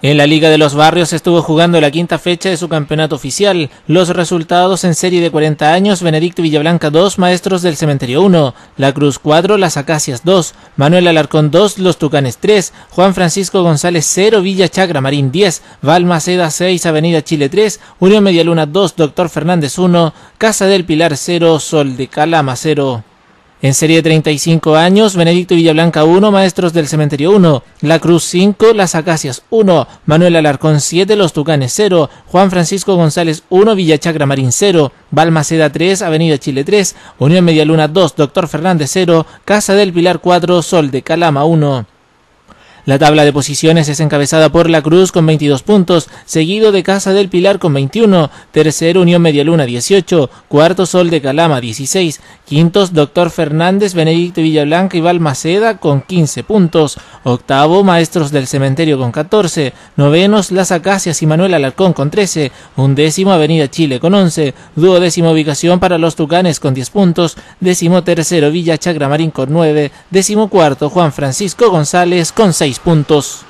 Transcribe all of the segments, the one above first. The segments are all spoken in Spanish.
En la Liga de los Barrios estuvo jugando la quinta fecha de su campeonato oficial. Los resultados en serie de 40 años, Benedicto Villablanca 2, Maestros del Cementerio 1, La Cruz 4, Las Acacias 2, Manuel Alarcón 2, Los Tucanes 3, Juan Francisco González 0, Villa Chagra Marín 10, Valmaceda 6, Avenida Chile 3, Unión Medialuna 2, Doctor Fernández 1, Casa del Pilar 0, Sol de Calama 0. En serie de 35 años, Benedicto Villablanca 1, Maestros del Cementerio 1, La Cruz 5, Las Acacias 1, Manuel Alarcón 7, Los Tucanes 0, Juan Francisco González 1, Villachagra Marín 0, Balmaceda 3, Avenida Chile 3, Unión Medialuna 2, Doctor Fernández 0, Casa del Pilar 4, Sol de Calama 1. La tabla de posiciones es encabezada por La Cruz con 22 puntos, seguido de Casa del Pilar con 21, tercero Unión Medialuna 18, cuarto Sol de Calama 16, quintos Doctor Fernández, Benedicto Villablanca y Balmaceda con 15 puntos, octavo Maestros del Cementerio con 14, novenos Las Acacias y Manuel Alarcón con 13, undécimo Avenida Chile con 11, duodécima ubicación para los Tucanes con 10 puntos, décimo tercero Villa Chagramarín con 9, décimo cuarto Juan Francisco González con 6 puntos.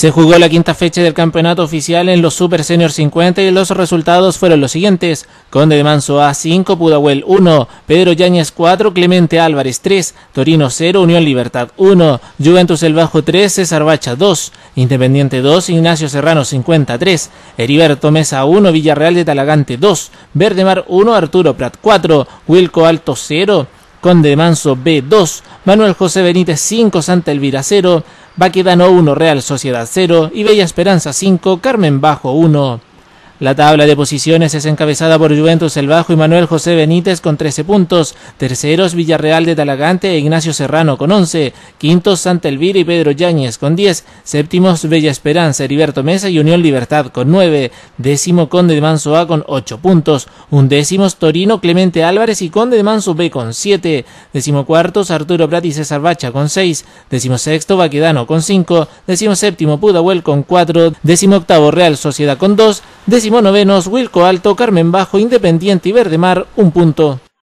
Se jugó la quinta fecha del campeonato oficial en los Super Senior 50 y los resultados fueron los siguientes. Conde de Manso A 5, Pudahuel 1, Pedro Yáñez 4, Clemente Álvarez 3, Torino 0, Unión Libertad 1, Juventus El Bajo 3, César Bacha 2, Independiente 2, Ignacio Serrano 53, Heriberto Mesa 1, Villarreal de Talagante 2, Verdemar 1, Arturo Prat 4, Wilco Alto 0, Conde Manso B2, Manuel José Benítez 5, Santa Elvira 0, Baquedano 1, Real Sociedad 0 y Bella Esperanza 5, Carmen Bajo 1. La tabla de posiciones es encabezada por Juventus El Bajo y Manuel José Benítez con 13 puntos, terceros Villarreal de Talagante e Ignacio Serrano con 11, quintos Santa Elvira y Pedro Yáñez con 10, séptimos Bella Esperanza, Heriberto Mesa y Unión Libertad con 9, décimo Conde de Manso A con 8 puntos, undécimos Torino Clemente Álvarez y Conde de Manso B con 7, décimo cuartos Arturo Prat y César Bacha con 6, décimo sexto Baquedano con 5, décimo séptimo Pudahuel con 4, décimo octavo Real Sociedad con 2, décimo novenos Wilco Alto, Carmen Bajo, Independiente y Verdemar, un punto.